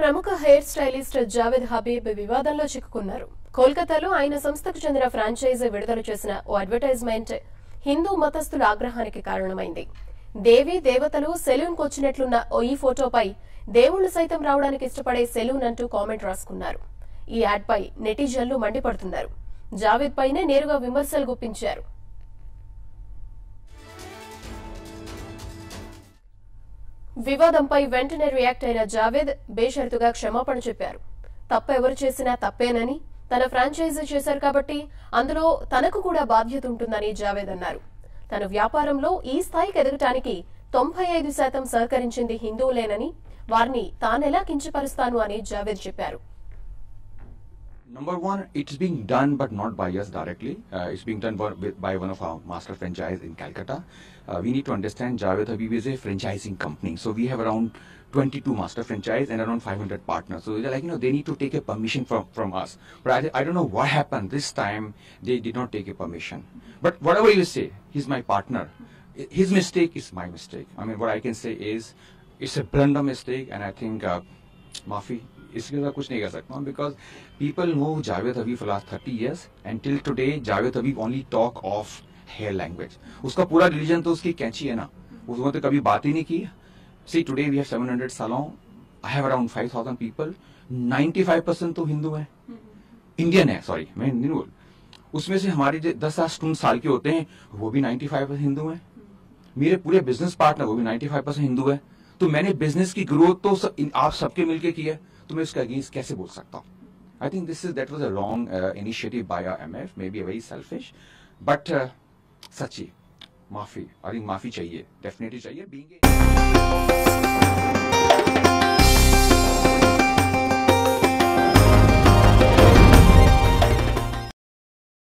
ప్రముఖ hair stylist Javed Habib వివాదంలో చిక్కుకున్నారు. కోల్కతాలో ఆయన సంస్థకు చెందిన ఫ్రాంచైజీ విడుదల చేసిన ఓ అడ్వర్టైజ్మెంట్ హిందూ మతస్థుల ఆగ్రహానికి కారణమైంది. దేవి దేవతలు సెలూన్ వచ్చినట్లున్న ఓ ఈ ఫోటోపై దేవుళ్ళు సైతం రావడానికి ఇష్టపడే సెలూన్ అంటూ కామెంట్ రాసుకున్నారు. ఈ యాడ్ పై నెటిజన్లు మండిపడుతున్నారు. జావేద్ పైనే నేరుగా విమర్శలు గుప్పించారు. వివాదంపై వెంటనే రియాక్ట్ అయిన జావేద్ బేషరతుగా క్షమాపణ చెప్పారు. తప్ప ఎవరు చేసినా తప్పేనని తన ఫ్రాంచైజీ చేశారు కాబట్టి అందులో తనకు కూడా బాధ్యత ఉంటుందని జావేద్ అన్నారు. తన వ్యాపారంలో ఈ స్థాయికి ఎదగటానికి తొంభై ఐదు శాతం సహకరించింది హిందువులేనని వారిని తానెలా కించపరుస్తాను అని జావేద్ చెప్పారు. Number one, it's being done but not by us directly. Uh, it's being done by, one of our master franchise in Calcutta. Uh, we need to understand Javed Habib is a franchising company. So we have around 22 master franchise and around 500 partners. So they're like, you know, they need to take a permission from, from us. But I, I don't know what happened this time. They did not take a permission. But whatever you say, he's my partner. His mistake is my mistake. I mean, what I can say is, it's a blunder mistake and I think uh, माफी इसके अलावा कुछ नहीं कर सकता हूँ because people know Javed Habib last thirty years and till today Javed Habib only talk of hair language उसका पूरा रिलीजन तो उसकी कैंची है ना। उसने तो कभी बात ही नहीं की। See today we have 700 salons I have around 5000 people 95 percent तो हिंदू है। इंडियन है सॉरी मैं हिंदी नहीं बोल उसमें से हमारे जो दस साल स्टूडेंट साल के होते हैं, वो भी 95 परसेंट हिंदू हैं। मेरे पूरे बिज़नेस पार्टनर वो भी 95 परसेंट हिंदू है। तो मैंने बिज़नेस की ग्रोथ तो स- इन- आप सबके मिलके की है। तो मैं उसके अगेंस्ट कैसे बोल सकता हूँ? I think this is that was a wrong initiative by R M F maybe very selfish but सच्ची, माफ़ी आई थिंक माफ़ी चाहिए डेफिनेटली चाहिए बीइंग